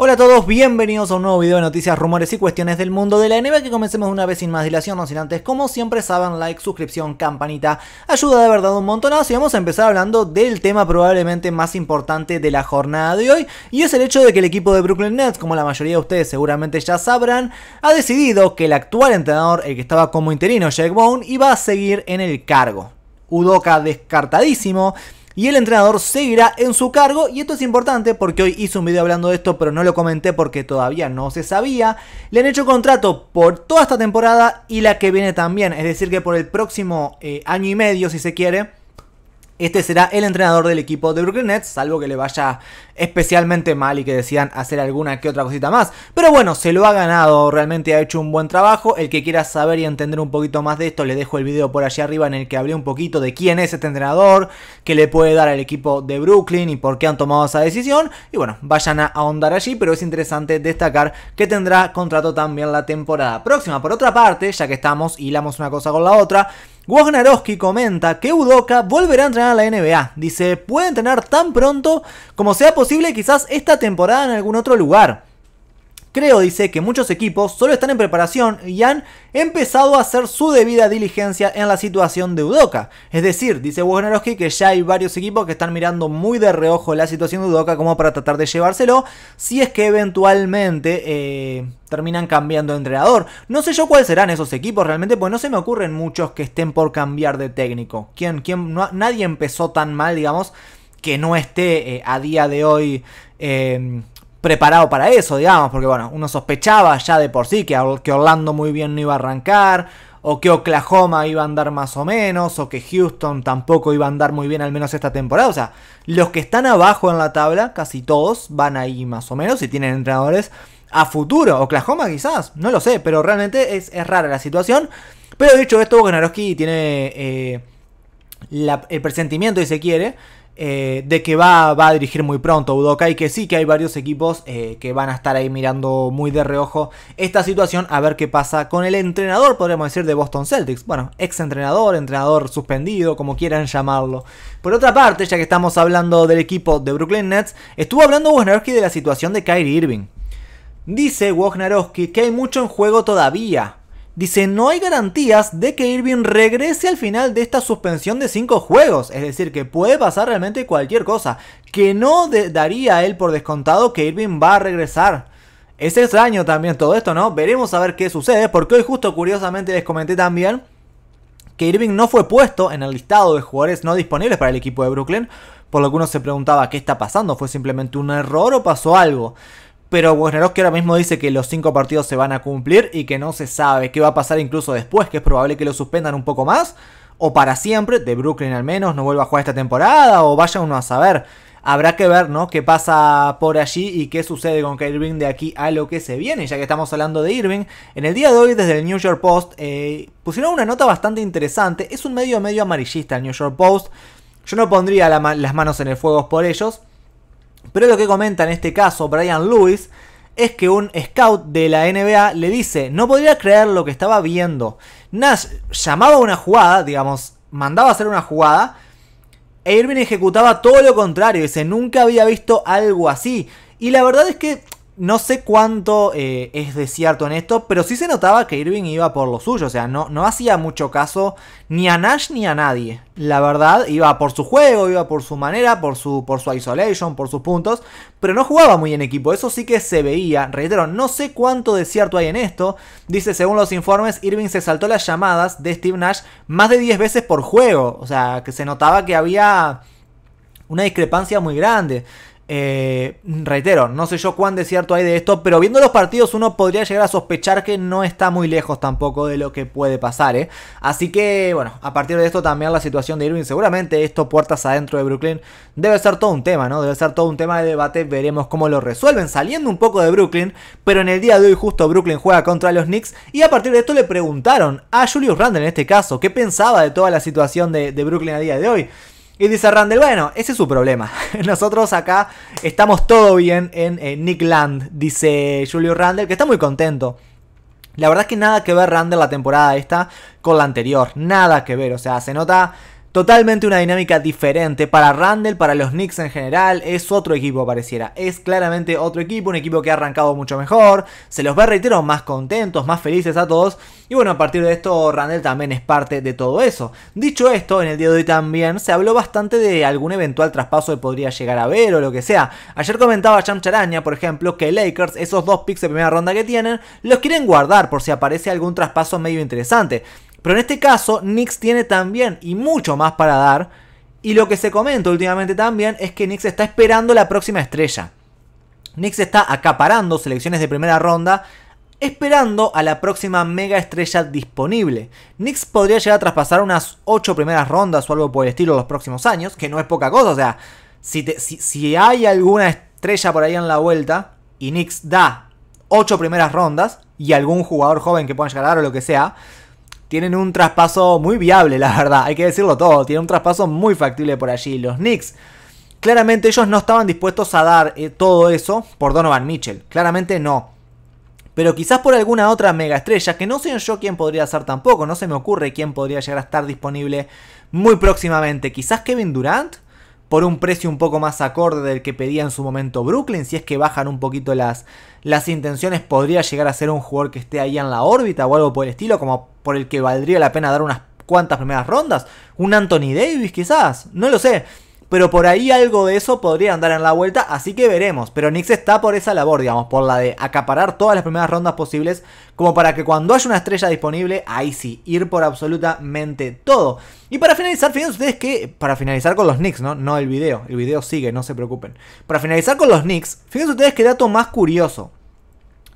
Hola a todos, bienvenidos a un nuevo video de noticias, rumores y cuestiones del mundo de la NBA que comencemos una vez sin más dilación, no sin antes, como siempre saben, like, suscripción, campanita, ayuda de verdad un montonazo y vamos a empezar hablando del tema probablemente más importante de la jornada de hoy y es el hecho de que el equipo de Brooklyn Nets, como la mayoría de ustedes seguramente ya sabrán, ha decidido que el actual entrenador, el que estaba como interino, Jake Bone, iba a seguir en el cargo. Udoka descartadísimo, y el entrenador seguirá en su cargo y esto es importante porque hoy hice un video hablando de esto pero no lo comenté porque todavía no se sabía. Le han hecho contrato por toda esta temporada y la que viene también, es decir que por el próximo eh, año y medio si se quiere este será el entrenador del equipo de Brooklyn Nets, salvo que le vaya especialmente mal y que decidan hacer alguna que otra cosita más. Pero bueno, se lo ha ganado, realmente ha hecho un buen trabajo. El que quiera saber y entender un poquito más de esto, le dejo el video por allá arriba en el que hablé un poquito de quién es este entrenador, qué le puede dar al equipo de Brooklyn y por qué han tomado esa decisión. Y bueno, vayan a ahondar allí, pero es interesante destacar que tendrá contrato también la temporada próxima. Por otra parte, ya que estamos hilamos una cosa con la otra, Wojnarowski comenta que Udoka volverá a entrenar a la NBA. Dice, puede entrenar tan pronto como sea posible quizás esta temporada en algún otro lugar. Creo, dice, que muchos equipos solo están en preparación y han empezado a hacer su debida diligencia en la situación de Udoka. Es decir, dice Wojnarowski que ya hay varios equipos que están mirando muy de reojo la situación de Udoka como para tratar de llevárselo si es que eventualmente eh, terminan cambiando de entrenador. No sé yo cuáles serán esos equipos realmente, pues no se me ocurren muchos que estén por cambiar de técnico. ¿Quién, quién, nadie empezó tan mal, digamos, que no esté eh, a día de hoy eh, preparado para eso, digamos, porque bueno, uno sospechaba ya de por sí que, que Orlando muy bien no iba a arrancar, o que Oklahoma iba a andar más o menos, o que Houston tampoco iba a andar muy bien al menos esta temporada. O sea, los que están abajo en la tabla, casi todos, van ahí más o menos y tienen entrenadores a futuro. Oklahoma quizás, no lo sé, pero realmente es, rara la situación. Pero dicho esto, Ganarowski tiene eh, el presentimiento, si se quiere, eh, de que va, va, a dirigir muy pronto Udoka y que sí que hay varios equipos eh, que van a estar ahí mirando muy de reojo esta situación a ver qué pasa con el entrenador, podríamos decir, de Boston Celtics. Bueno, ex entrenador, entrenador suspendido, como quieran llamarlo. Por otra parte, ya que estamos hablando del equipo de Brooklyn Nets, estuvo hablando Wojnarowski de la situación de Kyrie Irving. Dice Wojnarowski que hay mucho en juego todavía. Dice, no hay garantías de que Irving regrese al final de esta suspensión de 5 juegos. Es decir, que puede pasar realmente cualquier cosa. Que no daría él por descontado que Irving va a regresar. Es extraño también todo esto, ¿no? Veremos a ver qué sucede. Porque hoy justo curiosamente les comenté también que Irving no fue puesto en el listado de jugadores no disponibles para el equipo de Brooklyn. Por lo que uno se preguntaba qué está pasando. ¿Fue simplemente un error o pasó algo? Pero Wojnarowski ahora mismo dice que los cinco partidos se van a cumplir y que no se sabe qué va a pasar incluso después, que es probable que lo suspendan un poco más, o para siempre, de Brooklyn al menos, no vuelva a jugar esta temporada, o vaya uno a saber. Habrá que ver, ¿no? Qué pasa por allí y qué sucede con Irving de aquí a lo que se viene. Ya que estamos hablando de Irving, en el día de hoy desde el New York Post eh, pusieron una nota bastante interesante. Es un medio medio amarillista el New York Post. Yo no pondría las manos en el fuego por ellos. Pero lo que comenta en este caso Brian Lewis es que un scout de la NBA le dice, no podría creer lo que estaba viendo. Nash llamaba una jugada, digamos, mandaba a hacer una jugada, e Irving ejecutaba todo lo contrario, dice, nunca había visto algo así. Y la verdad es que no sé cuánto eh, es de cierto en esto, pero sí se notaba que Irving iba por lo suyo. O sea, no, no hacía mucho caso ni a Nash ni a nadie. La verdad, iba por su juego, iba por su manera, por su, por su isolation, por sus puntos. Pero no jugaba muy en equipo. Eso sí que se veía. Reitero, no sé cuánto de cierto hay en esto. Dice, según los informes, Irving se saltó las llamadas de Steve Nash más de 10 veces por juego. O sea, que se notaba que había una discrepancia muy grande. Eh, reitero, no sé yo cuán de cierto hay de esto, pero viendo los partidos uno podría llegar a sospechar que no está muy lejos tampoco de lo que puede pasar. ¿eh? Así que, bueno, a partir de esto también la situación de Irving, seguramente esto puertas adentro de Brooklyn debe ser todo un tema, ¿no? Debe ser todo un tema de debate, veremos cómo lo resuelven, saliendo un poco de Brooklyn, pero en el día de hoy justo Brooklyn juega contra los Knicks y a partir de esto le preguntaron a Julius Randle en este caso, qué pensaba de toda la situación de Brooklyn a día de hoy. Y dice Randall, bueno, ese es su problema. Nosotros acá estamos todo bien en Nick Land, dice Julio Randall, que está muy contento. La verdad es que nada que ver Randall la temporada esta con la anterior. Nada que ver. O sea, se nota Totalmente una dinámica diferente para Randall, para los Knicks en general, es otro equipo pareciera. Es claramente otro equipo, un equipo que ha arrancado mucho mejor, se los ve, reitero, más contentos, más felices a todos. Y bueno, a partir de esto Randall también es parte de todo eso. Dicho esto, en el día de hoy también se habló bastante de algún eventual traspaso que podría llegar a ver o lo que sea. Ayer comentaba Cham Charaña, por ejemplo, que Lakers, esos dos picks de primera ronda que tienen, los quieren guardar por si aparece algún traspaso medio interesante. Pero en este caso, Knicks tiene también y mucho más para dar. Y lo que se comenta últimamente también es que Knicks está esperando la próxima estrella. Knicks está acaparando selecciones de primera ronda, esperando a la próxima mega estrella disponible. Knicks podría llegar a traspasar unas 8 primeras rondas o algo por el estilo los próximos años, que no es poca cosa. O sea, si, si hay alguna estrella por ahí en la vuelta y Knicks da 8 primeras rondas y algún jugador joven que pueda llegar a dar o lo que sea, tienen un traspaso muy viable, la verdad, hay que decirlo todo, tienen un traspaso muy factible por allí. Los Knicks, claramente ellos no estaban dispuestos a dar eh, todo eso por Donovan Mitchell, claramente no. Pero quizás por alguna otra mega estrella, que no sé yo quién podría ser tampoco, no se me ocurre quién podría llegar a estar disponible muy próximamente. Quizás Kevin Durant, por un precio un poco más acorde del que pedía en su momento Brooklyn. Si es que bajan un poquito las, las intenciones, podría llegar a ser un jugador que esté ahí en la órbita o algo por el estilo, como por el que valdría la pena dar unas cuantas primeras rondas. Un Anthony Davis quizás, no lo sé. Pero por ahí algo de eso podría andar en la vuelta, así que veremos. Pero Knicks está por esa labor, digamos, por la de acaparar todas las primeras rondas posibles, como para que cuando haya una estrella disponible, ahí sí, ir por absolutamente todo. Y para finalizar, fíjense ustedes que, para finalizar con los Knicks, ¿no? No el video, el video sigue, no se preocupen. Para finalizar con los Knicks, fíjense ustedes qué dato más curioso.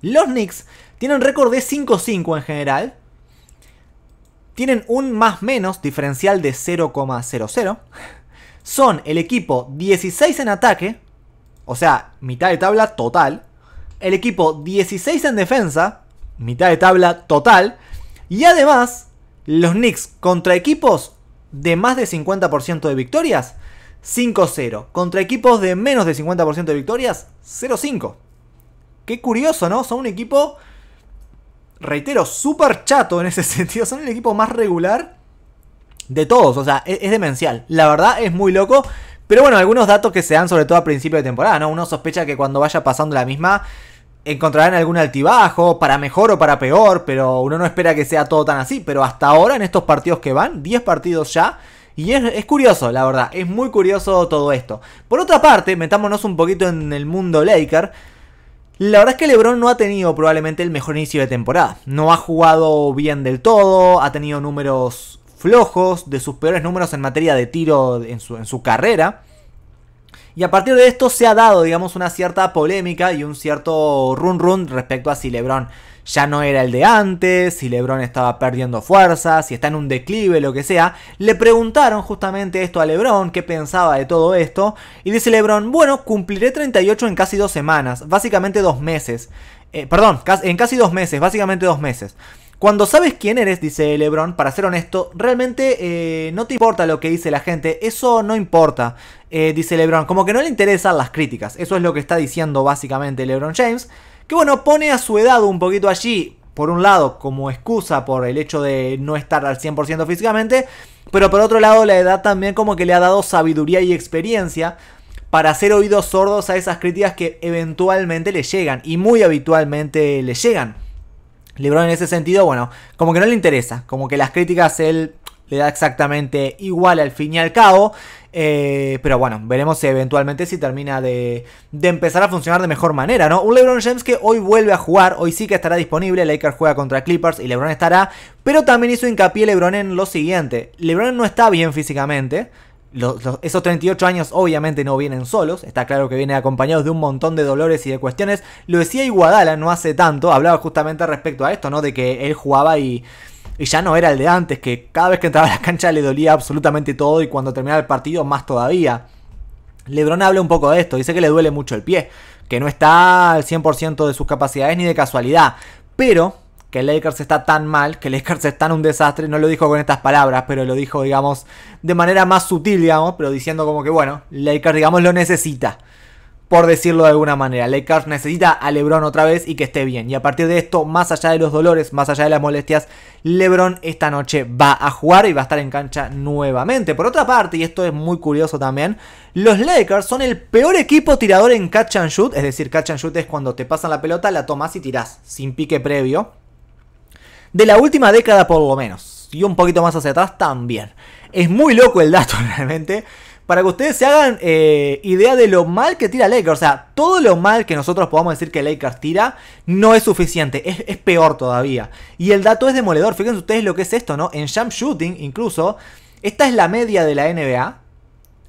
Los Knicks tienen récord de 5-5 en general. Tienen un más menos diferencial de 0,00 son el equipo 16 en ataque, o sea, mitad de tabla total. El equipo 16 en defensa, mitad de tabla total. Y además, los Knicks contra equipos de más de 50% de victorias, 5-0. Contra equipos de menos de 50% de victorias, 0-5. Qué curioso, ¿no? Son un equipo, reitero, súper chato en ese sentido. Son el equipo más regular de todos, o sea, es, demencial. La verdad es muy loco. Pero bueno, algunos datos que se dan sobre todo a principio de temporada, ¿no? Uno sospecha que cuando vaya pasando la misma encontrarán algún altibajo, para mejor o para peor, pero uno no espera que sea todo tan así. Pero hasta ahora, en estos partidos que van, 10 partidos ya, y es, es, curioso, la verdad, es muy curioso todo esto. Por otra parte, metámonos un poquito en el mundo Laker. La verdad es que LeBron no ha tenido probablemente el mejor inicio de temporada. No ha jugado bien del todo, ha tenido números flojos, de sus peores números en materia de tiro en su, en su carrera. Y a partir de esto se ha dado, digamos, una cierta polémica y un cierto run run respecto a si LeBron ya no era el de antes, si LeBron estaba perdiendo fuerza, si está en un declive, lo que sea. Le preguntaron justamente esto a LeBron, qué pensaba de todo esto. Y dice LeBron, bueno, cumpliré 38 en casi dos semanas, básicamente dos meses. Eh, perdón, en casi dos meses, básicamente dos meses. Cuando sabes quién eres, dice Lebron, para ser honesto, realmente eh, no te importa lo que dice la gente, eso no importa, eh, dice Lebron, como que no le interesan las críticas, eso es lo que está diciendo básicamente Lebron James, que bueno, pone a su edad un poquito allí, por un lado como excusa por el hecho de no estar al 100% físicamente, pero por otro lado la edad también como que le ha dado sabiduría y experiencia para hacer oídos sordos a esas críticas que eventualmente le llegan y muy habitualmente le llegan. LeBron en ese sentido, bueno, como que no le interesa, como que las críticas él le da exactamente igual al fin y al cabo. Eh, pero bueno, veremos eventualmente si termina de, de, empezar a funcionar de mejor manera, ¿no? Un LeBron James que hoy vuelve a jugar, hoy sí que estará disponible, Lakers juega contra Clippers y LeBron estará, pero también hizo hincapié LeBron en lo siguiente, LeBron no está bien físicamente, esos 38 años obviamente no vienen solos, está claro que vienen acompañados de un montón de dolores y de cuestiones. Lo decía Iguadala no hace tanto, hablaba justamente respecto a esto, ¿no? De que él jugaba y, y ya no era el de antes, que cada vez que entraba a la cancha le dolía absolutamente todo y cuando terminaba el partido más todavía. Lebron habla un poco de esto, dice que le duele mucho el pie, que no está al 100% de sus capacidades ni de casualidad, pero que Lakers está tan mal, que Lakers está en un desastre, no lo dijo con estas palabras, pero lo dijo, digamos, de manera más sutil, digamos, pero diciendo como que, bueno, Lakers, digamos, lo necesita. por decirlo de alguna manera. Lakers necesita a LeBron otra vez y que esté bien. Y a partir de esto, más allá de los dolores, más allá de las molestias, LeBron esta noche va a jugar y va a estar en cancha nuevamente. Por otra parte, y esto es muy curioso también, los Lakers son el peor equipo tirador en catch and shoot. Es decir, catch and shoot es cuando te pasan la pelota, la tomas y tirás sin pique previo. De la última década por lo menos. Y un poquito más hacia atrás también. Es muy loco el dato realmente para que ustedes se hagan eh, idea de lo mal que tira Lakers. O sea, todo lo mal que nosotros podamos decir que Lakers tira no es suficiente, es, es, peor todavía. Y el dato es demoledor. Fíjense ustedes lo que es esto, ¿no? En jump shooting, incluso, esta es la media de la NBA.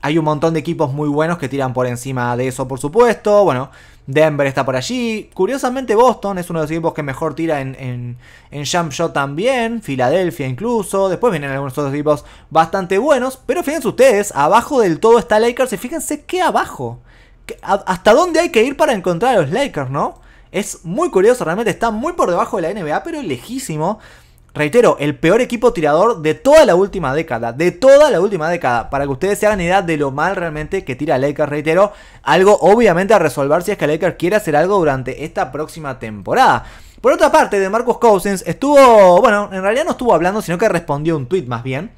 Hay un montón de equipos muy buenos que tiran por encima de eso, por supuesto. Bueno, Denver está por allí. Curiosamente, Boston es uno de los equipos que mejor tira en, en, jump shot también. Filadelfia incluso. Después vienen algunos otros equipos bastante buenos. Pero fíjense ustedes, abajo del todo está Lakers. Y fíjense qué abajo. ¿Hasta dónde hay que ir para encontrar a los Lakers, no? Es muy curioso, realmente está muy por debajo de la NBA, pero lejísimo Reitero, el peor equipo tirador de toda la última década. De toda la última década. Para que ustedes se hagan idea de lo mal realmente que tira Lakers. Reitero, algo obviamente a resolver si es que Lakers quiere hacer algo durante esta próxima temporada. Por otra parte, de Marcus Cousins estuvo, bueno, en realidad no estuvo hablando, sino que respondió un tweet más bien.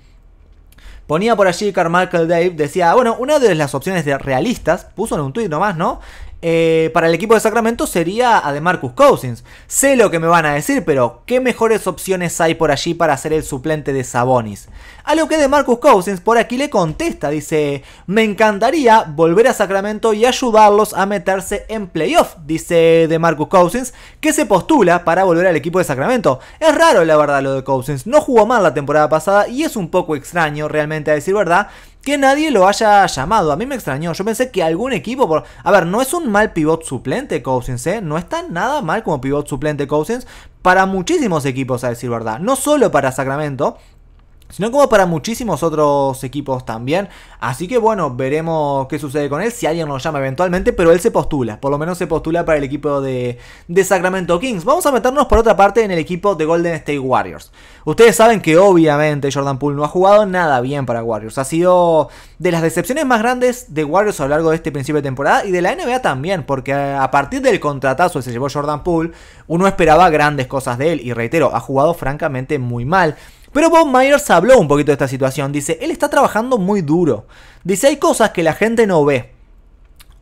Ponía por allí Carmichael Dave, decía, bueno, una de las opciones de realistas, puso en un tweet nomás, ¿no? Eh, para el equipo de Sacramento sería a Marcus Cousins. Sé lo que me van a decir, pero ¿qué mejores opciones hay por allí para ser el suplente de Sabonis? A lo que de Marcus Cousins por aquí le contesta, dice, me encantaría volver a Sacramento y ayudarlos a meterse en playoff, dice de Marcus Cousins, que se postula para volver al equipo de Sacramento. Es raro la verdad lo de Cousins, no jugó mal la temporada pasada y es un poco extraño realmente a decir verdad, que nadie lo haya llamado. A mí me extrañó. Yo pensé que algún equipo. Por... A ver, no es un mal pivot suplente Cousins, ¿eh? No está nada mal como pivot suplente Cousins para muchísimos equipos, a decir verdad. No solo para Sacramento sino como para muchísimos otros equipos también. Así que bueno, veremos qué sucede con él, si alguien lo llama eventualmente, pero él se postula, por lo menos se postula para el equipo de, de Sacramento Kings. Vamos a meternos por otra parte en el equipo de Golden State Warriors. Ustedes saben que obviamente Jordan Poole no ha jugado nada bien para Warriors, ha sido de las decepciones más grandes de Warriors a lo largo de este principio de temporada y de la NBA también, porque a partir del contratazo que se llevó Jordan Poole, uno esperaba grandes cosas de él y reitero, ha jugado francamente muy mal. Pero Bob Myers habló un poquito de esta situación. Dice, él está trabajando muy duro. Dice, hay cosas que la gente no ve.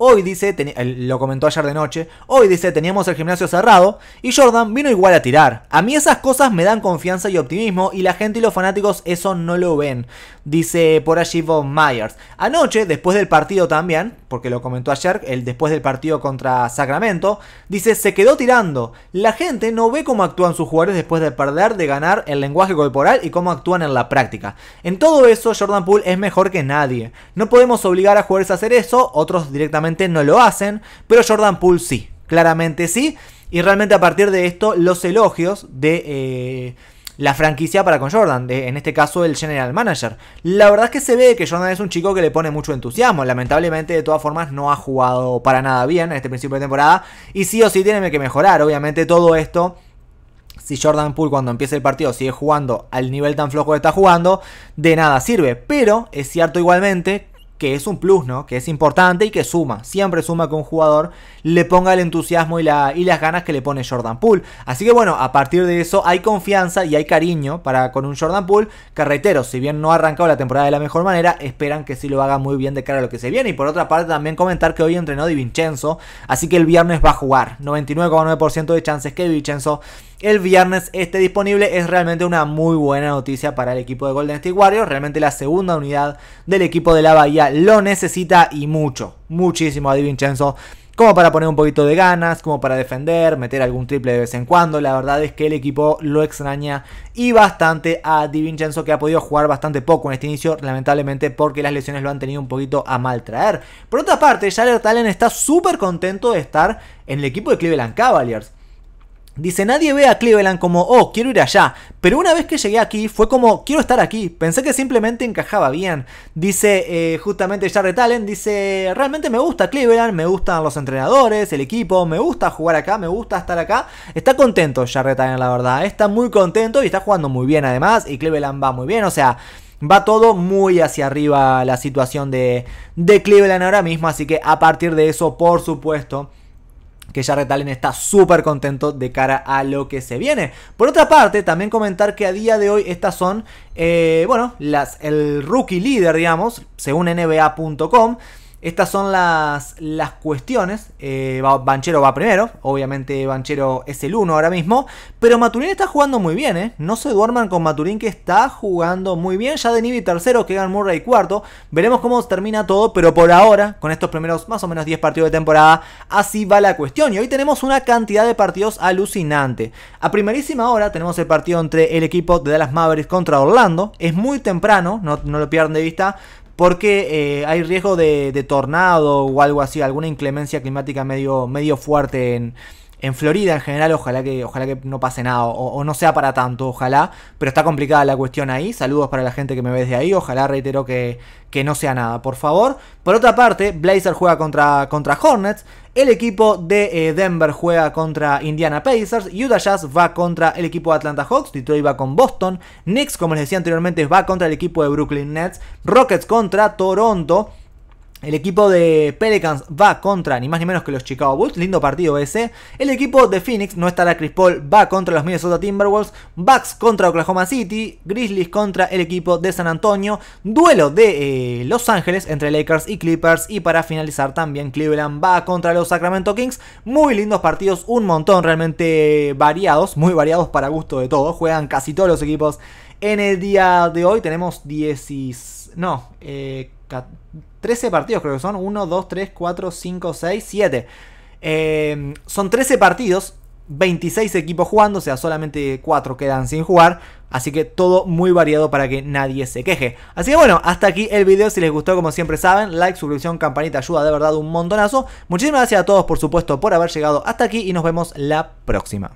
Hoy dice, lo comentó ayer de noche, hoy dice teníamos el gimnasio cerrado y Jordan vino igual a tirar. A mí esas cosas me dan confianza y optimismo y la gente y los fanáticos eso no lo ven. Dice por allí Bob Myers. Anoche, después del partido también, porque lo comentó ayer, el después del partido contra Sacramento, dice se quedó tirando. La gente no ve cómo actúan sus jugadores después de perder, de ganar el lenguaje corporal y cómo actúan en la práctica. En todo eso Jordan Poole es mejor que nadie. No podemos obligar a jugadores a hacer eso, otros directamente no lo hacen, pero Jordan Poole sí, claramente sí. Y realmente a partir de esto, los elogios de eh, la franquicia para con Jordan, de, en este caso el general manager. La verdad es que se ve que Jordan es un chico que le pone mucho entusiasmo. Lamentablemente, de todas formas, no ha jugado para nada bien en este principio de temporada. Y sí o sí tiene que mejorar. Obviamente, todo esto si Jordan Poole cuando empiece el partido sigue jugando al nivel tan flojo que está jugando, de nada sirve. Pero es cierto igualmente que es un plus, ¿no? Que es importante y que suma. Siempre suma que un jugador le ponga el entusiasmo y, la, y las ganas que le pone Jordan Poole. Así que bueno, a partir de eso hay confianza y hay cariño para con un Jordan Poole que reitero, si bien no ha arrancado la temporada de la mejor manera, esperan que sí lo haga muy bien de cara a lo que se viene. Y por otra parte también comentar que hoy entrenó Di Vincenzo, así que el viernes va a jugar. 99,9% de chances que Di Vincenzo el viernes esté disponible es realmente una muy buena noticia para el equipo de Golden State Warriors. Realmente la segunda unidad del equipo de la Bahía lo necesita y mucho, muchísimo a Di Vincenzo. Como para poner un poquito de ganas, como para defender, meter algún triple de vez en cuando. La verdad es que el equipo lo extraña y bastante a Di Vincenzo que ha podido jugar bastante poco en este inicio, lamentablemente porque las lesiones lo han tenido un poquito a mal traer. Por otra parte, Jared Allen está súper contento de estar en el equipo de Cleveland Cavaliers. Dice, nadie ve a Cleveland como, oh, quiero ir allá. Pero una vez que llegué aquí, fue como, quiero estar aquí. Pensé que simplemente encajaba bien. Dice eh, justamente Jarrett Allen, dice, realmente me gusta Cleveland, me gustan los entrenadores, el equipo, me gusta jugar acá, me gusta estar acá. Está contento Jarrett Allen, la verdad. Está muy contento y está jugando muy bien además. Y Cleveland va muy bien, o sea... va todo muy hacia arriba la situación de, de Cleveland ahora mismo, así que a partir de eso, por supuesto, que Jarrett Allen está súper contento de cara a lo que se viene. Por otra parte, también comentar que a día de hoy estas son, eh, bueno, las, el rookie líder, digamos, según NBA.com. Estas son las, las cuestiones. Eh, Banchero va primero. Obviamente Banchero es el 1 ahora mismo. Pero Maturín está jugando muy bien. ¿eh? No se duerman con Maturín que está jugando muy bien. Ya de Nibi tercero, Kegan Murray cuarto. Veremos cómo termina todo. Pero por ahora, con estos primeros más o menos 10 partidos de temporada, así va la cuestión. Y hoy tenemos una cantidad de partidos alucinante. A primerísima hora tenemos el partido entre el equipo de Dallas Mavericks contra Orlando. Es muy temprano, no, no lo pierdan de vista porque eh, hay riesgo de, tornado o algo así, alguna inclemencia climática medio, medio fuerte en, en Florida en general, ojalá que, ojalá que no pase nada, o, no sea para tanto, ojalá, pero está complicada la cuestión ahí. Saludos para la gente que me ve desde ahí, ojalá reitero que, que no sea nada, por favor. Por otra parte, Blazer juega contra, contra Hornets, el equipo de eh, Denver juega contra Indiana Pacers, Utah Jazz va contra el equipo de Atlanta Hawks, Detroit va con Boston, Knicks, como les decía anteriormente, va contra el equipo de Brooklyn Nets, Rockets contra Toronto. El equipo de Pelicans va contra ni más ni menos que los Chicago Bulls, lindo partido ese. El equipo de Phoenix, no estará Chris Paul, va contra los Minnesota Timberwolves. Bucks contra Oklahoma City, Grizzlies contra el equipo de San Antonio. Duelo de eh, Los Ángeles entre Lakers y Clippers. Y para finalizar también Cleveland va contra los Sacramento Kings. Muy lindos partidos, un montón realmente variados, muy variados para gusto de todos. Juegan casi todos los equipos en el día de hoy. Tenemos 10... No, eh, 13 partidos creo que son. 1, 2, 3, 4, 5, 6, 7. son 13 partidos, 26 equipos jugando, o sea, solamente 4 quedan sin jugar. Así que todo muy variado para que nadie se queje. Así que bueno, hasta aquí el video. Si les gustó, como siempre saben, like, suscripción, campanita ayuda de verdad un montonazo. Muchísimas gracias a todos, por supuesto, por haber llegado hasta aquí y nos vemos la próxima.